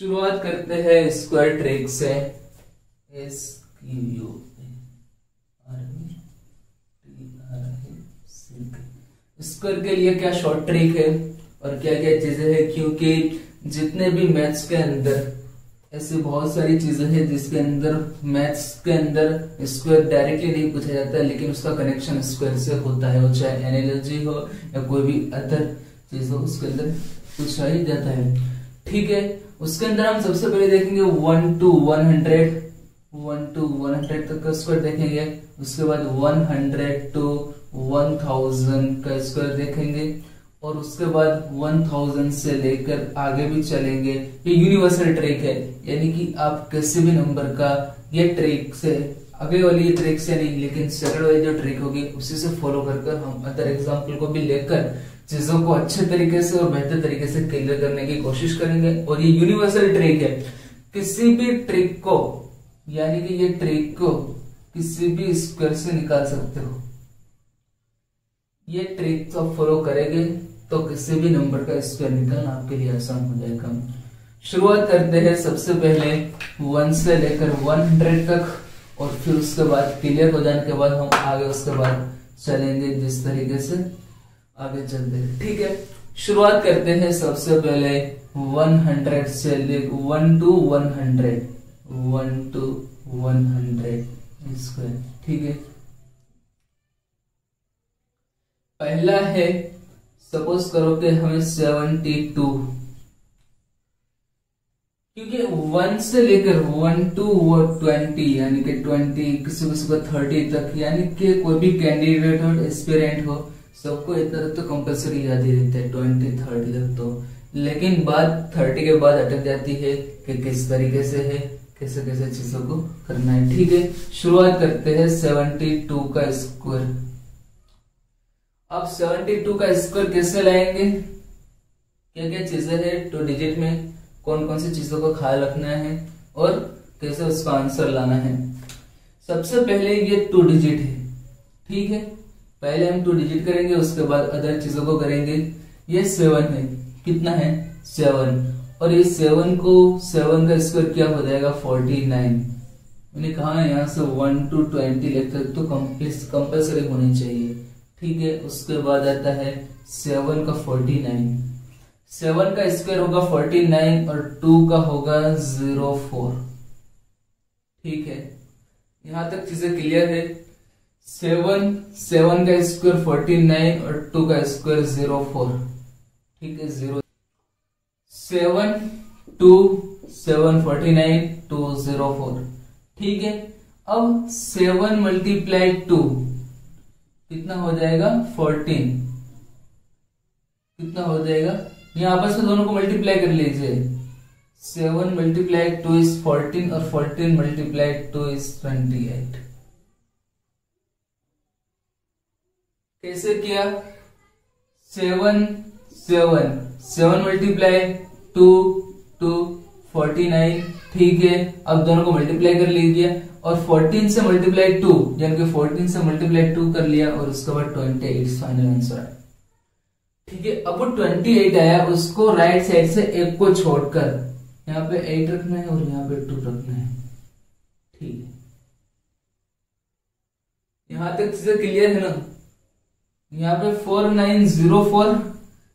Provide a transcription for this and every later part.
शुरुआत करते हैं स्क्वायर ट्रिक से। एस क्यू यू स्क्वायर के लिए क्या शॉर्ट ट्रिक है और क्या क्या चीज़ें हैं? क्योंकि जितने भी मैथ्स के अंदर, ऐसी बहुत सारी चीज़ें हैं जिसके अंदर मैथ्स के अंदर स्क्वायर डायरेक्टली नहीं पूछा जाता है, लेकिन उसका कनेक्शन स्क्वायर से होता है। वो चाहे एनालॉजी हो या कोई भी अदर चीज़ हो, उसके अंदर पूछा ही जाता है। ठीक है? उसके अंदर हम सबसे पहले देखेंगे one two one hundred, one two one hundred तक का स्क्वायर देखेंगे। उसके बाद one hundred two one thousand का स्क्वायर देखेंगे। और उसके बाद वन थाउज़ेंड से लेकर आगे भी चलेंगे। ये यूनिवर्सल ट्रिक है। यानी कि आप किसी भी नंबर का, ये ट्रिक से आगे वाली ये ट्रिक से नहीं, लेकिन सेकंड वाली जो ट्रिक होगी, उसी से फॉलो कर कर हम अदर एग्ज़ाम्पल को भी लेकर चीज़ों को अच्छे तरीके से और बेहतर तरीके से क्लियर करने की कोशिश करेंगे। और ये यूनिवर्सल ट्रिक है। किसी भी ट्रिक को, यानी कि ये ट्रिक को किसी भी स्क्वायर से निकाल सकते हो। ये ट्रिक तो फॉलो करेंगे तो किसी भी नंबर का स्क्वायर निकालना आपके लिए आसान हो जाएगा। शुरुआत करते हैं सबसे पहले वन से लेकर वन हंड्रेड तक। और फिर उसके बाद क्लियर हो जाने के बाद हम आगे उसके बाद चलेंगे जिस तरीके से आगे चलते हैं। ठीक है? शुरुआत करते हैं सबसे पहले वन हंड्रेड से ले one two one hundred one two one hundred square ठीक है? पहला है सपोज़ करो कि हमें सेवेंटी टू क्योंकि वन से लेकर वन टू वो ट्वेंटी यानी कि ट्वेंटी किसी किसी को थर्टी तक, यानी कि कोई भी कैंडिडेट हो एस्पिरेंट हो, सबको इतना तो कंपल्सरी याद ही रहता है ट्वेंटी थर्टी तक तो। लेकिन बात थर्टी के बाद अटक जाती है कि किस तरीके से है, कैसे कैसे चीज़ों को करना है। ठीक है, शुरुआत करते हैं सेवेंटी टू का स्क्वायर अब 72 का स्क्वायर कैसे लाएँगे? क्या क्या चीज़ें हैं? टू डिजिट में। कौन कौन सी चीज़ों का ख्याल रखना है और कैसे उसका आंसर लाना है। सबसे पहले ये टू डिजिट है, ठीक है? पहले हम टू डिजिट करेंगे, उसके बाद अदर चीज़ों को करेंगे। ये सेवन है, कितना है? सेवन। और ये सेवन को, सेवन का स्क्वायर क्या हो जाएगा? Forty nine. मैंने कहा है यहाँ से वन टू ट्वेंटी लेकर तो कंपल्सरी होनी चाहिए, ठीक है? उसके बाद आता है सेवन का फोर्टी नाइन। सेवन का स्क्वायर होगा फोर्टी नाइन और टू का होगा ज़ीरो फोर। ठीक है? यहाँ तक चीज़ें क्लियर है। सेवन सेवन का स्क्वायर फोर्टी नाइन और टू का स्क्वायर ज़ीरो फोर। ठीक है? Zero. Seven, two, seven forty nine, two zero four. ठीक है? अब सेवन मल्टीप्लाई टू कितना हो जाएगा? फोर्टीन। कितना हो जाएगा? ये आपस में दोनों को मल्टीप्लाई कर लीजिए। Seven multiply two is fourteen और fourteen multiply two is twenty eight कैसे किया? Seven seven seven multiply two two forty nine ठीक है? अब दोनों को मल्टीप्लाई कर लीजिए और 14 से मल्टीप्लाई टू यानी कि 14 से मल्टीप्लाई टू कर लिया और उसके बाद 28 फाइनल आंसर है ठीक है, अब वो 28 आया, उसको राइट साइड से एक को छोड़कर। यहाँ पे 8 रखना है और यहाँ पे 2 रखना है। ठीक है। यहाँ तक चीज़ें क्लियर है ना? यहाँ पे 4904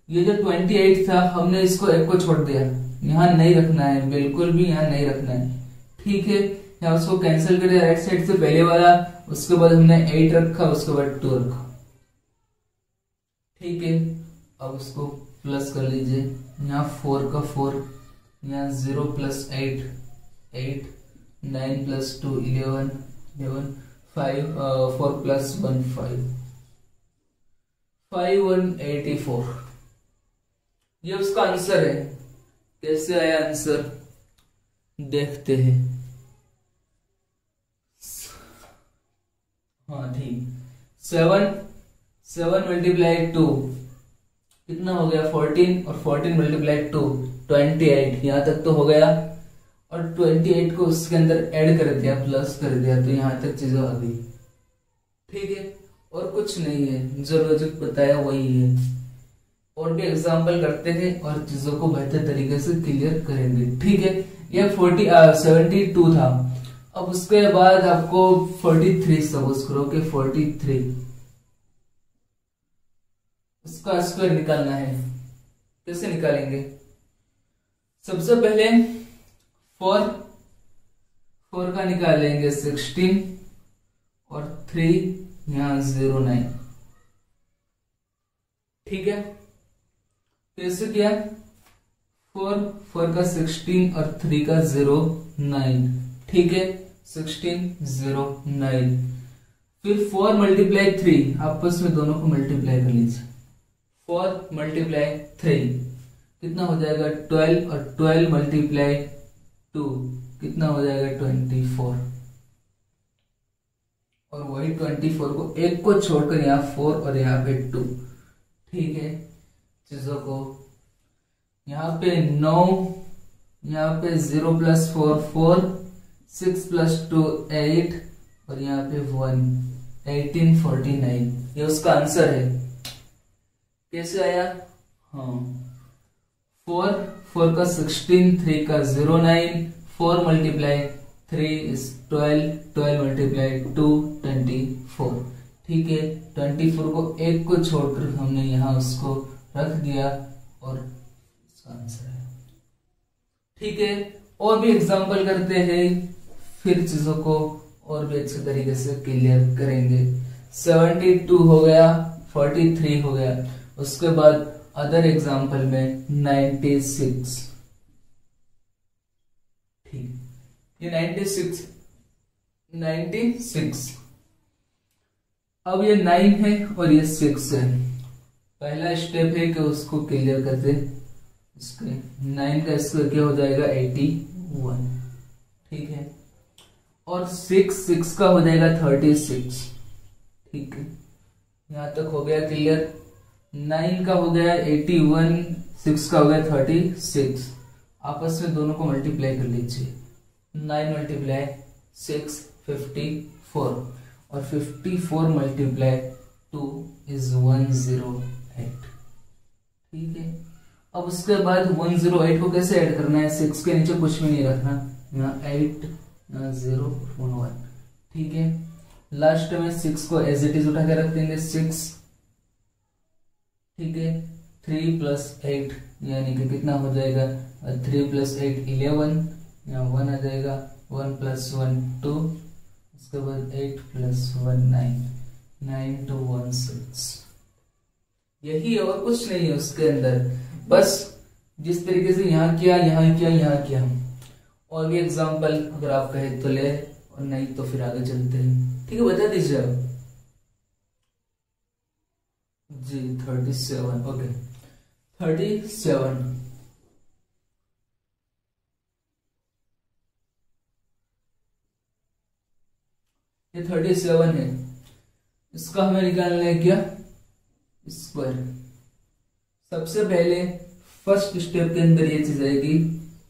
ये जो 28 था, हमने इसको एक को छोड़ दिया। यहाँ नहीं रखना है, बिल्कुल भी यहाँ नहीं रखना है। ठीक है या उसको कैंसिल कर दिया राइट साइड से पहले वाला, उसके बाद हमने एट रखा, उसके बाद टू रखा। ठीक है। अब उसको प्लस कर लीजिए। यहाँ फोर का फोर यहाँ zero plus eight eight nine plus two eleven eleven five four plus one five five one eighty four ये उसका आंसर है। कैसे आया आंसर देखते हैं। हाँ ठीक। सेवन सेवन मल्टीप्लाई टू कितना हो गया? फोर्टीन और fourteen multiply two twenty eight यहाँ तक तो हो गया। और ट्वेंटी एट को उसके अंदर ऐड कर दिया प्लस कर दिया तो यहाँ तक चीज़ें आ गई। ठीक है? और कुछ नहीं है। जो लॉजिक बताया वही है। और भी एग्ज़ाम्पल करते हैं और चीज़ों को बेहतर तरीके से क्लियर करेंगे। ठीक है? ये फोर्टी सेवेंटी टू था। अब उसके बाद आपको फोर्टी थ्री सपोज़ करो कि फोर्टी थ्री उसका स्क्वायर निकालना है। कैसे निकालेंगे? सबसे पहले फोर फोर का निकालेंगे सिक्सटीन और थ्री यहाँ ज़ीरो नाइन ठीक है? कैसे किया फोर फोर का सिक्सटीन और थ्री का ज़ीरो नाइन ठीक है? सिक्सटीन ज़ीरो नाइन फिर फोर मल्टीप्लाई थ्री आपस में दोनों को मल्टीप्लाई कर लीजिए। फोर मल्टीप्लाई थ्री, कितना हो जाएगा ट्वेल्व और ट्वेल्व मल्टीप्लाई टू, कितना हो जाएगा ट्वेंटी फोर? और वही ट्वेंटी फोर को एक को छोड़कर यहाँ फोर और यहाँ पे टू, ठीक है? चीज़ों को यहाँ पे नौ, यहाँ पे zero plus four four, six plus two, eight, और यहाँ पे वन, एटीन, फोर्टी नाइन, ये उसका आंसर है। कैसे आया? हाँ फोर फोर का सिक्सटीन थ्री का zero nine four multiply three is twelve twelve multiply two twenty four ठीक है ट्वेंटी फोर को एक को छोड़कर हमने यहाँ उसको रख दिया और आंसर है। ठीक है, और भी एग्जांपल करते हैं, फिर चीज़ों को और भी अच्छे तरीके से क्लियर करेंगे। सेवेंटी टू हो गया फोर्टी थ्री हो गया। उसके बाद अदर एग्ज़ाम्पल में नाइन्टी सिक्स ठीक। ये नाइन्टी सिक्स नाइन्टी सिक्स अब ये नाइन है और ये सिक्स है। पहला स्टेप है कि उसको क्लियर करते इसके नाइन का स्क्वायर क्या हो जाएगा? एटी वन ठीक है। और सिक्स सिक्स का हो जाएगा थर्टी सिक्स ठीक है। यहाँ तक हो गया क्लियर नाइन का हो गया एटी वन, सिक्स का हो गया थर्टी सिक्स। आपस में दोनों को मल्टीप्लाई कर लीजिए। Nine multiply six fifty four. और fifty four multiply two is one zero eight. ठीक है? अब उसके बाद वन ज़ीरो एट को कैसे ऐड करना है? सिक्स के नीचे कुछ भी नहीं रखना। यहाँ एट यहाँ ज़ीरो वन ठीक है? लास्ट में सिक्स को एज इट इज़ उठा के रख देंगे। सिक्स ठीक है? थ्री प्लस एट यानी कि कितना हो जाएगा? थ्री प्लस एट इलेवन यहाँ वन आ जाएगा। वन प्लस वन टू उसके बाद eight plus one nine nine two one six यही और कुछ नहीं है उसके अंदर। बस जिस तरीके से यहाँ किया यहाँ किया यहाँ किया। और भी एग्ज़ाम्पल अगर आप कहे तो ले, और नहीं तो फिर आगे चलते हैं। ठीक है, बता दीजिए आप। जी thirty seven okay thirty seven ये थर्टी सेवन है। इसका हमें निकालना है क्या? स्क्वायर सबसे पहले फ़र्स्ट स्टेप के अंदर ये चीज़ आएगी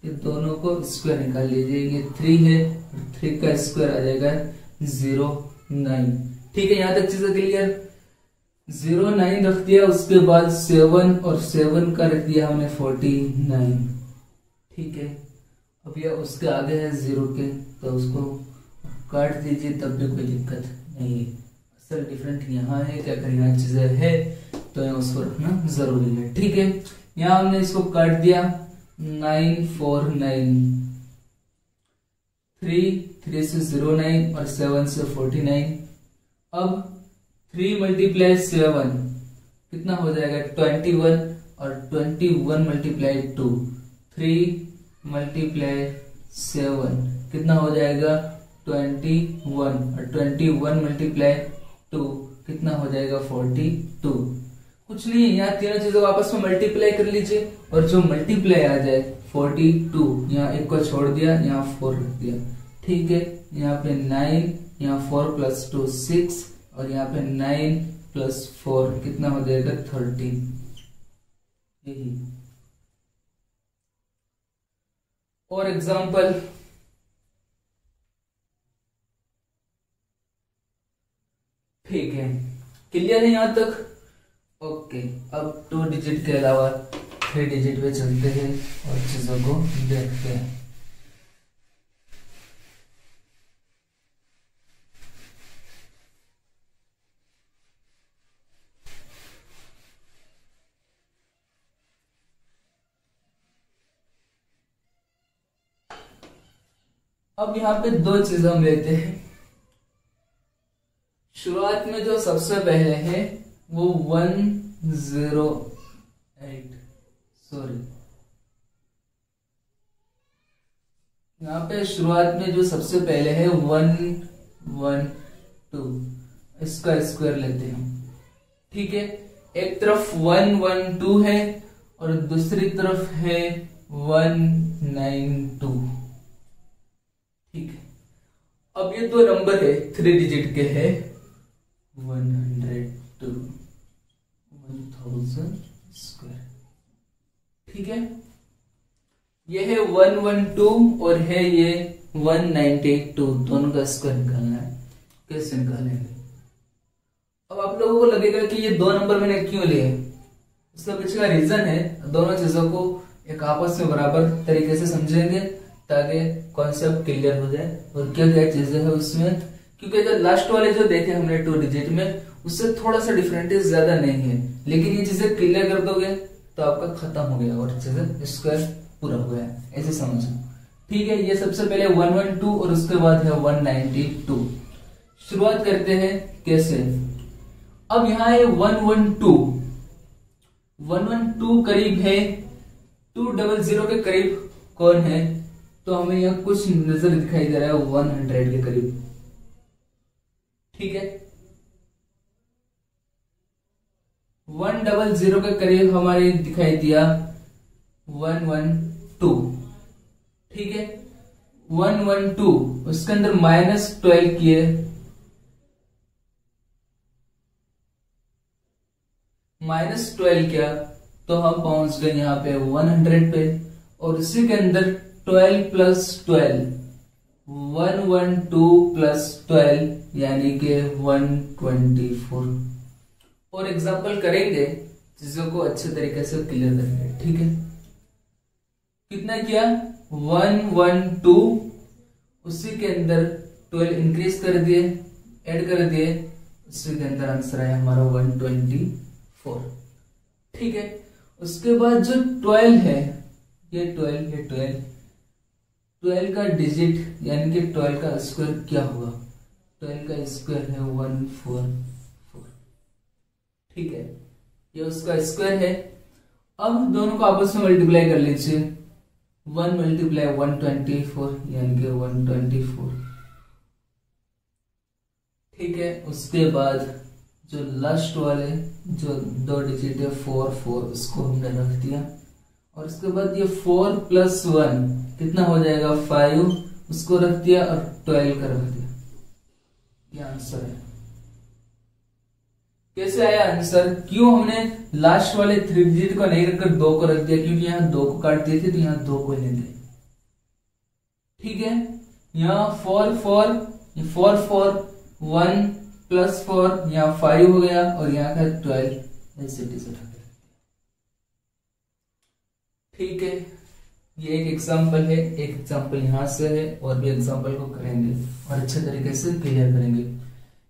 कि दोनों को स्क्वायर निकाल लीजिए। ये थ्री है थ्री का स्क्वायर आ जाएगा ज़ीरो नाइन ठीक है, यहाँ तक चीज़ें क्लियर ज़ीरो नाइन रख दिया, उसके बाद सेवन और सेवन का रख दिया हमने फोर्टी नाइन। ठीक है? अब यह उसके आगे है ज़ीरो के तो उसको काट दीजिए, तब भी कोई दिक्कत नहीं है। असल डिफरेंट यहाँ है कि अगर यहाँ चीज़ें है तो यहाँ उसको रखना ज़रूरी है। ठीक है? यहाँ हमने इसको काट दिया, nine four nine. Three three से ज़ीरो नाइन और सेवन से फोर्टी नाइन। अब थ्री मल्टीप्लाई सेवन कितना हो जाएगा? ट्वेंटी वन और twenty one multiply two three multiply seven कितना हो जाएगा? ट्वेंटी वन और ट्वेंटी वन मल्टीप्लाई टू कितना हो जाएगा? फोर्टी टू कुछ नहीं है यहाँ तीनों चीज़ों को आपस में मल्टीप्लाई कर लीजिए, और जो मल्टीप्लाई आ जाए फोर्टी टू यहाँ एक को छोड़ दिया, यहाँ फोर रख दिया। ठीक है, यहाँ पे नाइन यहाँ फोर प्लस टू सिक्स और यहाँ पे नाइन प्लस फोर कितना हो जाएगा थर्टीन यही। और एग्ज़ाम्पल ठीक है। क्लियर है यहाँ तक? ओके अब टू डिजिट के अलावा थ्री डिजिट पे चलते हैं और चीज़ों को देखते हैं। अब यहाँ पे दो चीज़ हम लेते हैं। शुरुआत में जो सबसे पहले है, वो वन ज़ीरो एट। सॉरी यहाँ पे शुरुआत में जो सबसे पहले है, वन वन, टू। इसका स्क्वायर लेते हैं ठीक है? एक तरफ़ वन वन, टू है और दूसरी तरफ़ है वन, नाइन, टू। ठीक है। अब ये दो नंबर है थ्री डिजिट के है। One hundred two one thousand square ठीक है? ये है वन वन टू और है ये वन नाइनटी टू दोनों का स्क्वायर निकालना है। कैसे निकालेंगे? अब आप लोगों को लगेगा कि ये दो नंबर मैंने क्यों लिए? इसका का रीजन है। दोनों चीज़ों को एक आपस में बराबर तरीके से समझेंगे। ताकि कॉन्सेप्ट क्लियर हो जाए और क्या क्या चीज़ें है उसमें। क्योंकि जो लास्ट वाले जो देखे हमने टू डिजिट में, उससे थोड़ा सा डिफरेंटेज ज़्यादा नहीं है। लेकिन ये चीज़ें क्लियर कर दोगे तो आपका खत्म हो गया और चीज़ें स्क्वायर पूरा हो गया। ऐसे समझो। ठीक है, ये सबसे पहले वन वन टू और उसके बाद है वन नाइनटी टू शुरुआत करते हैं कैसे? अब यहाँ है one one two one one two करीब है टू डबल ज़ीरो के करीब कौन है? तो हमें यहाँ कुछ नज़र दिखाई दे रहा है वन हंड्रेड के करीब। ठीक है? वन डबल ज़ीरो के करीब हमारे दिखाई दिया वन वन टू ठीक है? वन वन टू उसके अंदर माइनस ट्वेल्व किए। माइनस ट्वेल्व किया तो हम पहुँच गए यहाँ पे वन हंड्रेड पे। और इसी के अंदर twelve plus twelve, one one two plus twelve, यानी के वन ट्वेंटी फोर। और एग्ज़ाम्पल करेंगे चीज़ों को अच्छे तरीके से क्लियर करेंगे, ठीक है? कितना किया? वन वन टू, उसी के अंदर ट्वेल्व इंक्रीज कर दिए ऐड कर दिए, उसी के अंदर आंसर आया हमारा वन ट्वेंटी फोर। ठीक है? उसके बाद जो ट्वेल्व है, ये ट्वेल्व ये ट्वेल्व ट्वेल्व का डिजिट यानी कि ट्वेल्व का स्क्वायर क्या हुआ ट्वेल्व का स्क्वायर है वन फोर फोर। ठीक है? ये उसका स्क्वायर है। अब दोनों को आपस में मल्टीप्लाई कर लीजिए। One multiply one twenty four यानी कि वन ट्वेंटी फोर। ठीक है? उसके बाद जो लास्ट वाले, जो दो डिजिट है फोर फोर उसको हमने रख दिया। और उसके बाद ये फोर प्लस वन कितना हो जाएगा? फाइव उसको रख दिया और ट्वेल्व का रख दिया। ये आंसर है। कैसे आया आंसर क्यों हमने लास्ट वाले थ्री डिजिट को नहीं रखकर दो को रख दिया? क्योंकि यहाँ दो को काट दिए थे तो यहाँ दो को ले लेंगे ठीक है? यहाँ four four four four one plus four यहाँ फाइव हो गया और यहाँ का ट्वेल्व ऐसे ठीक है? ये एक एग्जांपल है, एक एग्जांपल यहाँ से है, और भी एग्जांपल को करेंगे और अच्छे तरीके से क्लियर करेंगे।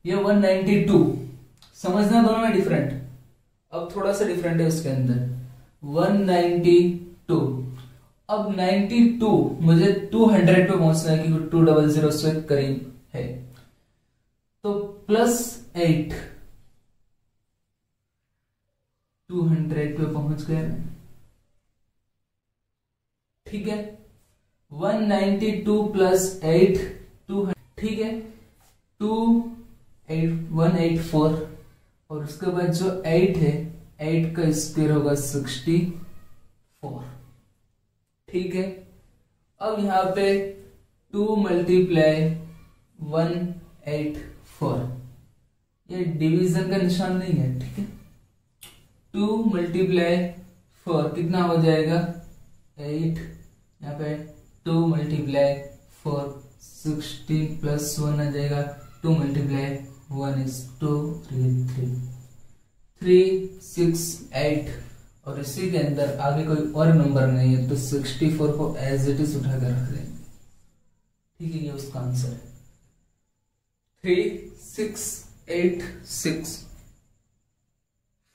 ये 192 समझना दोनों में डिफरेंट अब थोड़ा सा डिफरेंट है उसके अंदर। 192 अब 92 मुझे 200 पे पहुँचना है क्योंकि टू डबल ज़ीरो से करीब है। तो प्लस एट टू हंड्रेड पे पहुँच गए। मैं ठीक है? One ninety two plus eight two ठीक है? Two eight one eight four और उसके बाद जो एट है एट का स्क्वेयर होगा सिक्सटी फोर ठीक है? अब यहाँ पे two multiply one eight four ये डिवीज़न का निशान नहीं है, ठीक है? टू मल्टीप्लाई फोर कितना हो जाएगा? एट यहाँ पे two multiply four sixty plus one आ जाएगा। Two multiply one is two three three three six eight और इसी के अंदर आगे कोई और नंबर नहीं है तो सिक्सटी फोर को एज इट इज़ उठा कर रख देंगे। ठीक है, ये उसका आंसर है। Three six eight six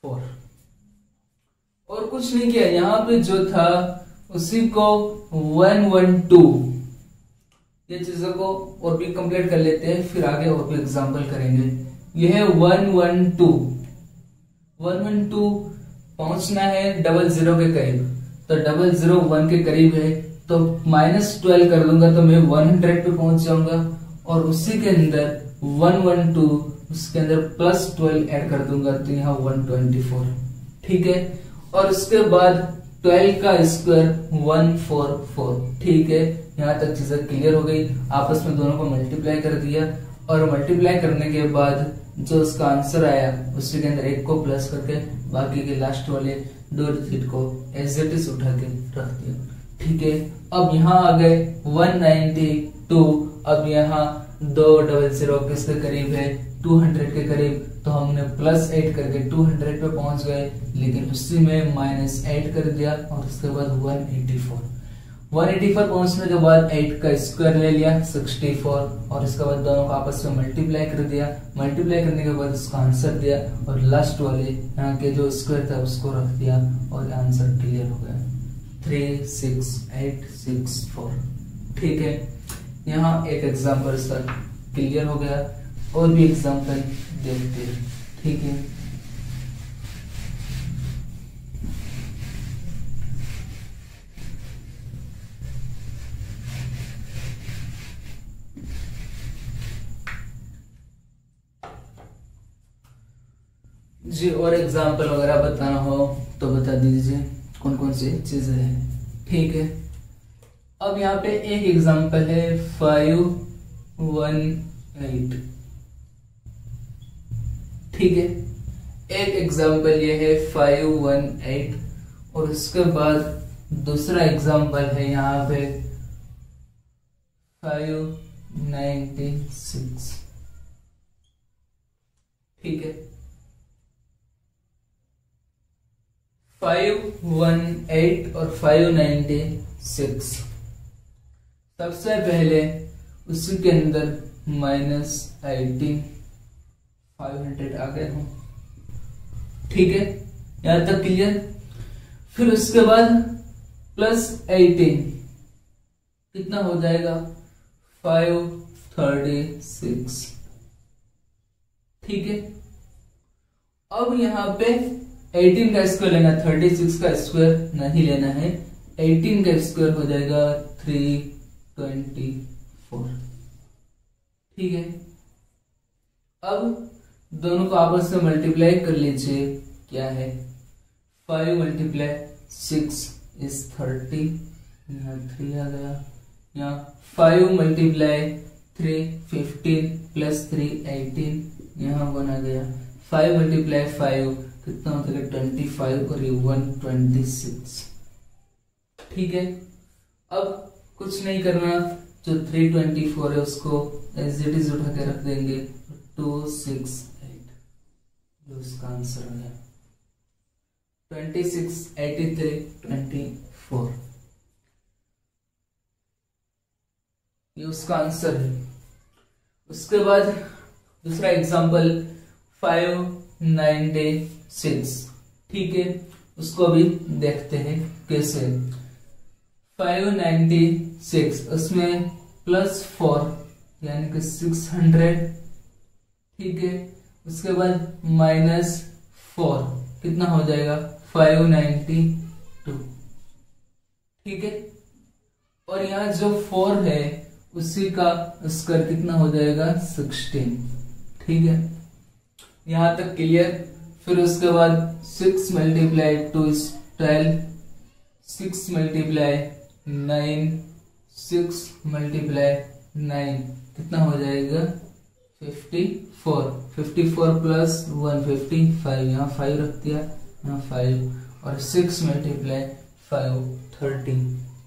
four और कुछ नहीं किया, यहाँ पे जो था, उसी को वन वन टू। ये चीज़ों को और भी कंप्लीट कर लेते हैं, फिर आगे और भी एग्जांपल करेंगे। यह है one one two. One one two पहुँचना है डबल ज़ीरो के करीब। तो डबल ज़ीरो वन के करीब है तो माइनस ट्वेल्व कर दूँगा तो मैं वन हंड्रेड पे पहुँच जाऊँगा। और उसी के अंदर वन वन टू, उसके अंदर प्लस ट्वेल्व ऐड कर दूँगा तो यहाँ वन ट्वेंटी फोर। ठीक है? और उसके बाद ट्वेल्व का स्क्वायर वन फोर फोर। ठीक है, यहाँ तक चीज़ें क्लियर हो गई। आपस में दोनों को मल्टीप्लाई कर दिया और मल्टीप्लाई करने के बाद जो उसका आंसर आया उसी के अंदर एक को प्लस करके बाकी के लास्ट वाले दो डिजिट को एज इट इज़ उठा के रख दिया। ठीक है, अब यहाँ आ गए 192 अब यहाँ दो डबल ज़ीरो किसके करीब है? 200 के करीब। तो हमने प्लस एट करके 200 पे पहुँच गए, लेकिन उसी में माइनस एट कर दिया और उसके बाद 184 184 पहुँचने के बाद 8 का स्क्वायर ले लिया 64 और इसके बाद दोनों को आपस में मल्टीप्लाई कर दिया। मल्टीप्लाई करने के बाद उसका आंसर दिया, और लास्ट वाले, यहाँ के जो स्क्वायर था, उसको रख दिया, और आंसर क्लियर हो गया। Three six eight six four ठीक है, यहाँ एक एग्ज़ाम्पल सर क्लियर हो गया। और भी एग्ज़ाम्पल देखते हैं। ठीक है? जी, और एग्ज़ाम्पल वगैरह बताना हो तो बता दीजिए कौन कौन सी चीज़ें हैं। ठीक है? अब यहाँ पे एक एग्ज़ाम्पल है फाइव वन एट ठीक है? एक एग्ज़ाम्पल ये है फाइव वन एट और उसके बाद दूसरा एग्ज़ाम्पल है यहाँ पे फाइव नाइन्टी सिक्स ठीक है? फाइव वन एट और फाइव नाइन्टी सिक्स सबसे पहले उसी के अंदर माइनस एटीन फाइव हंड्रेड आ गए हूँ। ठीक है? यहाँ तक क्लियर फिर उसके बाद प्लस एटीन कितना हो जाएगा? फाइव थर्टी सिक्स ठीक है? अब यहाँ पे 18 का स्क्वायर लेना 36 का स्क्वायर नहीं लेना है। 18 का स्क्वायर हो जाएगा 324 ठीक है? अब दोनों को आपस में मल्टीप्लाई कर लीजिए। क्या है? फाइव मल्टीप्लाई सिक्स इज़ 30 यहाँ थ्री आ गया। यहाँ five multiply 3 15 plus three eighteen यहाँ वन आ गया। फाइव मल्टीप्लाई फाइव कितना होता है? ट्वेंटी फाइव और ये वन ट्वेंटी सिक्स ठीक है? अब कुछ नहीं करना। जो थ्री ट्वेंटी फोर है, उसको एज इट इज़ उठा के रख देंगे। टू सिक्स जो उसका आंसर है। Twenty six eighty three twenty four ये उसका आंसर है। उसके बाद दूसरा एग्जांपल फाइव नाइनटी सिक्स ठीक है, उसको भी देखते हैं कैसे फाइव नाइनटी सिक्स उसमें प्लस फोर यानी कि सिक्स हंड्रेड ठीक है उसके बाद माइनस फोर कितना हो जाएगा? फाइव नाइन्टी टू ठीक है? और यहाँ जो फोर है, उसी का स्क्वायर कितना हो जाएगा? सिक्सटीन ठीक है? यहाँ तक क्लियर फिर उसके बाद six multiply two twelve six multiply nine six multiply nine कितना हो जाएगा? Fifty four fifty four plus one fifty five यहाँ फाइव रख दिया, यहाँ फाइव और सिक्स मल्टीप्लाई फाइव थर्टी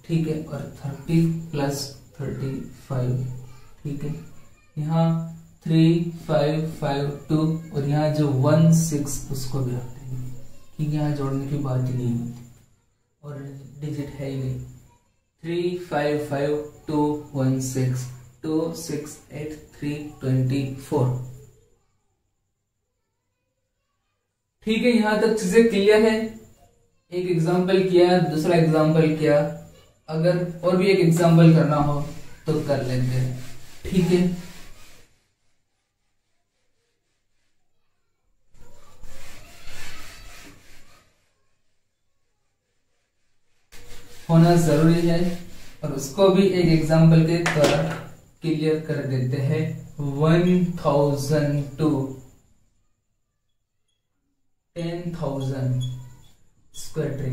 ठीक है? और थर्टी प्लस थर्टी फाइव ठीक है? यहाँ थ्री फाइव फाइव टू और यहाँ जो वन सिक्स उसको भी रख देंगे। क्योंकि यहाँ जोड़ने की बात ही नहीं होती। और डिजिट है ही नहीं। Three five five two one six two six eight three twenty four ठीक है, यहाँ तक चीज़ें क्लियर है। एक एग्ज़ाम्पल किया, दूसरा एग्ज़ाम्पल किया। अगर और भी एक एग्ज़ाम्पल करना हो तो कर लेते हैं। ठीक है? होना ज़रूरी है, और उसको भी एक एग्ज़ाम्पल के द्वारा क्लियर कर देते हैं। One thousand two. Ten thousand square three.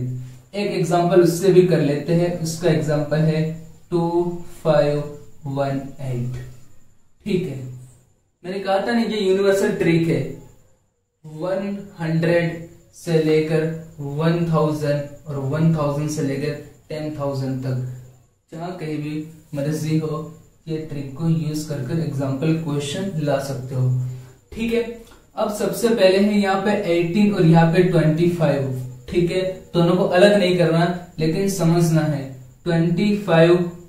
एक एग्ज़ाम्पल उससे भी कर लेते हैं। उसका एग्ज़ाम्पल है टू फाइव वन एट। ठीक है। मैंने कहा था ना, ये यूनिवर्सल ट्रिक है। वन हंड्रेड से लेकर वन थाउज़ेंड और वन थाउज़ेंड से लेकर टेन थाउज़ेंड तक। जहाँ कहीं भी मर्ज़ी हो ये ट्रिक को यूज़ कर एग्ज़ाम्पल क्वेश्चन ला सकते हो। ठीक है? अब सबसे पहले है यहाँ पे 18 और यहाँ पे 25 ठीक है? दोनों को अलग नहीं करना, लेकिन समझना है। 25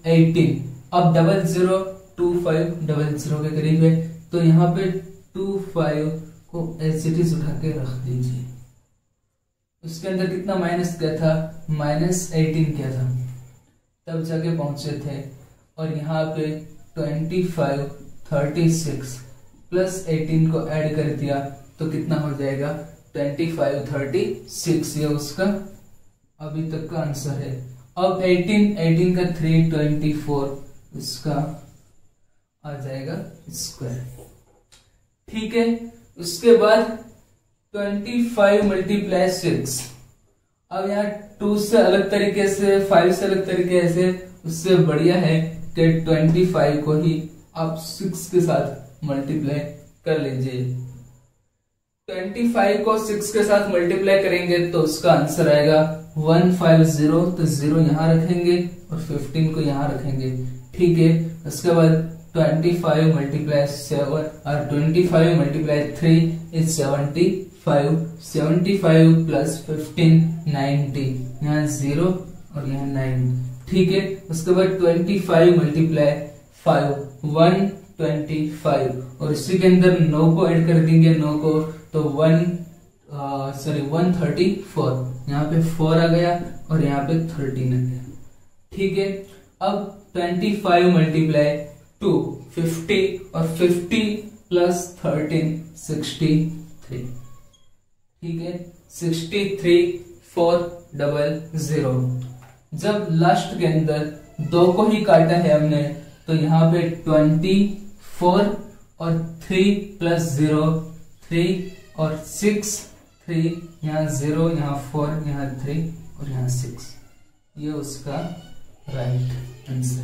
18 अब double zero two five double zero के करीब है। तो यहाँ पे टू फाइव को एसिटीज उठा के रख दीजिए। उसके अंदर कितना माइनस क्या था? माइनस एटीन क्या था। तब जाके पहुँचे थे। और यहाँ पे twenty five thirty six plus eighteen को ऐड कर दिया तो कितना हो जाएगा? ट्वेंटी फाइव थर्टी सिक्स ये उसका अभी तक का आंसर है। अब एटीन एटीन का थ्री ट्वेंटी फोर इसका आ जाएगा स्क्वायर ठीक है? उसके बाद ट्वेंटी फाइव मल्टीप्लाई सिक्स अब यहाँ टू से अलग तरीके से फाइव से अलग तरीके से, उससे बढ़िया है। कि ट्वेंटी फाइव को ही आप सिक्स के साथ मल्टीप्लाई कर लीजिए। ट्वेंटी फाइव को सिक्स के साथ मल्टीप्लाई करेंगे तो उसका आंसर आएगा वन फाइव ज़ीरो तो ज़ीरो यहाँ रखेंगे और फिफ्टीन को यहाँ रखेंगे। ठीक है, उसके बाद ट्वेंटी फाइव मल्टीप्लाई सेवन और twenty five multiply three is seventy five seventy five plus fifteen ninety यहाँ ज़ीरो और यहाँ नाइन ठीक है? उसके बाद twenty five multiply five one twenty five और इसी के अंदर नौ को ऐड कर देंगे, नौ को तो one sorry one thirty four यहाँ पे फोर आ गया और यहाँ पे थर्टीन आ गया। ठीक है? अब twenty five multiply two fifty और fifty plus thirteen sixty three ठीक है? Sixty three four double zero जब लास्ट के अंदर दो को ही काटा है हमने तो यहाँ पे ट्वेंटी फोर और थ्री प्लस ज़ीरो थ्री और सिक्स थ्री यहाँ ज़ीरो यहाँ फोर यहाँ थ्री और यहाँ सिक्स ये उसका राइट आंसर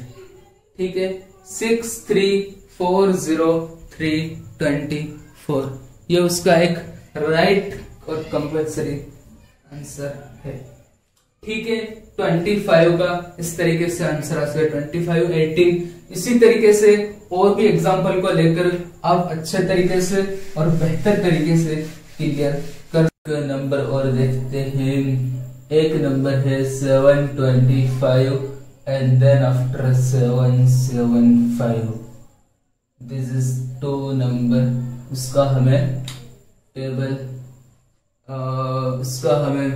ठीक है? Six three four zero three twenty four ये उसका एक राइट और कंपल्सरी आंसर है। ठीक है? 25 का इस तरीके से आंसर आ सकता है 25 18 इसी तरीके से और भी एग्जांपल को लेकर आप अच्छे तरीके से और बेहतर तरीके से क्लियर कर नंबर और देखते हैं। एक नंबर है seven twenty five and then after seven seven five this is two number उसका हमें टेबल उसका हमें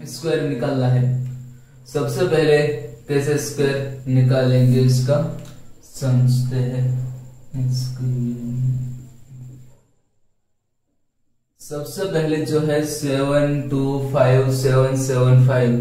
स्क्वायर निकालना है। सबसे पहले कैसे स्क्वायर निकालेंगे इसका? समझते हैं। सबसे पहले जो है seven two five, seven seven five.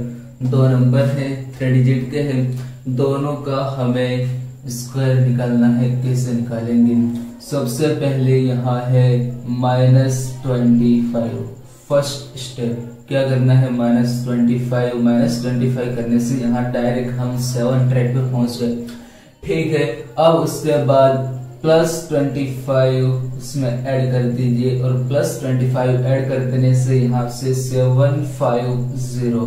दो नंबर है, थ्री डिजिट के हैं। दोनों का हमें स्क्वायर निकालना है, कैसे निकालेंगे? सबसे पहले यहाँ है minus twenty five. First step. क्या करना है? Minus twenty five minus twenty five करने से यहाँ डायरेक्ट हम सेवन ट्रेड पे पहुँच गए। ठीक है, अब उसके बाद प्लस ट्वेंटी फाइव उसमें ऐड कर दीजिए और प्लस ट्वेंटी फाइव ऐड कर देने से यहाँ से सेवन फाइव ज़ीरो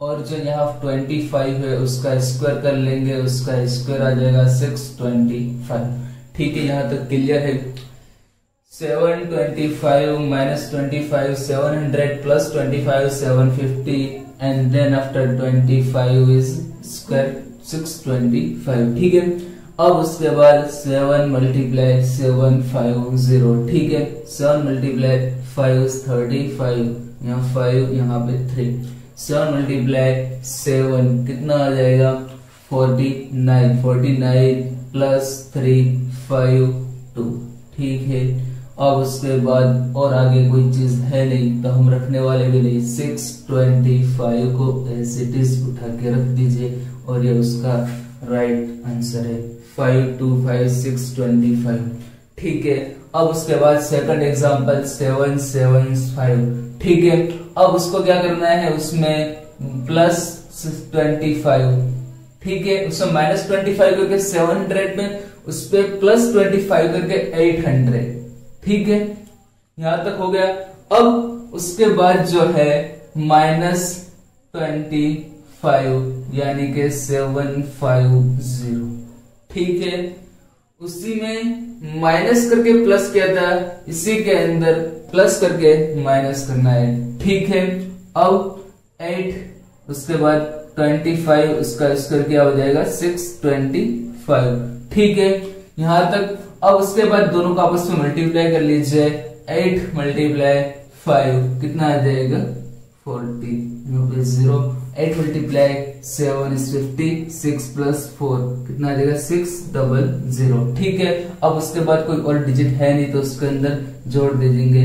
और जो यहाँ ट्वेंटी फाइव है, उसका स्क्वायर कर लेंगे, उसका स्क्वायर आ जाएगा सिक्स ट्वेंटी फाइव ठीक है, यहाँ तक क्लियर है? Seven twenty five minus twenty five seven hundred plus twenty five seven fifty and then after twenty five is square six twenty five ठीक है? अब उसके बाद seven multiply seven five zero ठीक है? Seven multiply five thirty five यहाँ five यहाँ पे थ्री सेवन मल्टीप्लाई सेवन कितना आ जाएगा? Forty nine forty nine plus three five two ठीक है? अब उसके बाद और आगे कोई चीज़ है नहीं तो हम रखने वाले भी नहीं सिक्स ट्वेंटी फाइव को इज़ उठा के रख दीजिए और ये उसका राइट आंसर है। Five two five six twenty five ठीक है, अब उसके बाद second example seven seven five ठीक है, अब उसको क्या करना है, उसमें प्लस ट्वेंटी फाइव ठीक है, उसमें माइनस ट्वेंटी फाइव करके सेवन हंड्रेड में उस पर प्लस ट्वेंटी फाइव करके एट हंड्रेड ठीक है? यहाँ तक हो गया। अब उसके बाद जो है माइनस ट्वेंटी फाइव यानी के सेवन फाइव ज़ीरो ठीक है? उसी में माइनस करके प्लस किया था, इसी के अंदर प्लस करके माइनस करना है। ठीक है? अब एट उसके बाद ट्वेंटी फाइव उसका स्क्वायर क्या हो जाएगा? सिक्स ट्वेंटी फाइव ठीक है? यहाँ तक। अब उसके बाद दोनों को आपस में मल्टीप्लाई कर लीजिए। एट मल्टीप्लाई फाइव कितना आ जाएगा? Forty zero eight multiply seven is fifty six plus four कितना आ जाएगा? सिक्स डबल ज़ीरो ठीक है। अब उसके बाद कोई और डिजिट है नहीं तो उसके अंदर जोड़ दे देंगे।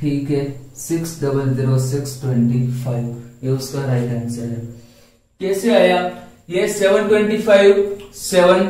ठीक है। Six double zero six twenty five ये उसका राइट आंसर है। कैसे आया? ये seven twenty five seven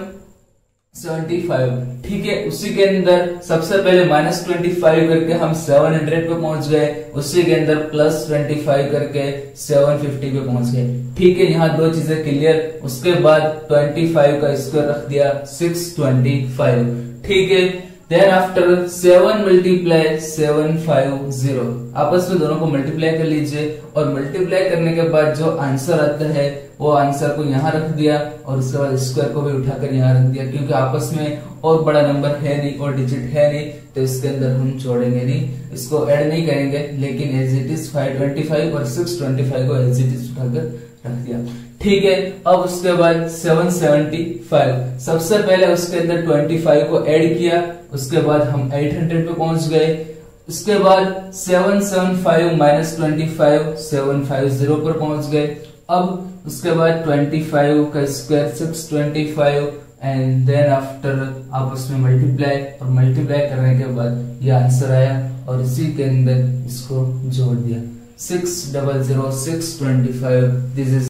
seventy five. ठीक है, उसी के अंदर सबसे पहले माइनस ट्वेंटी फाइव करके हम सेवन हंड्रेड पे पहुँच गए, उसी के अंदर प्लस ट्वेंटी फाइव करके सेवन फिफ्टी पे पहुँच गए। ठीक है, यहाँ दो चीज़ें क्लियर उसके बाद ट्वेंटी फाइव का स्क्वायर रख दिया सिक्स ट्वेंटी फाइव ठीक है then after seven multiply seven five zero आपस में दोनों को मल्टीप्लाई कर लीजिए, और मल्टीप्लाई करने के बाद जो आंसर आता है वो आंसर को यहाँ रख दिया और उसके बाद स्क्वायर को भी उठाकर यहाँ रख दिया, क्योंकि आपस में और बड़ा नंबर है नहीं और डिजिट है नहीं तो इसके अंदर हम छोड़ेंगे नहीं। इसको ऐड नहीं करेंगे, लेकिन as it is five twenty five और सिक्स ट्वेंटी फाइव को एज इट इज़ उठाकर रख दिया। ठीक है, अब उसके बाद 775 सबसे पहले उसके अंदर 25 को ऐड किया, उसके बाद हम 800 पे पहुँच गए। उसके बाद 775 minus twenty five seven five zero पर पहुँच गए। अब उसके बाद 25 का स्क्वायर 625 एंड देन आफ्टर आप उसमें मल्टीप्लाई और मल्टीप्लाई करने के बाद ये आंसर आया, और इसी के अंदर इसको जोड़ दिया। Six double zero six twenty five this is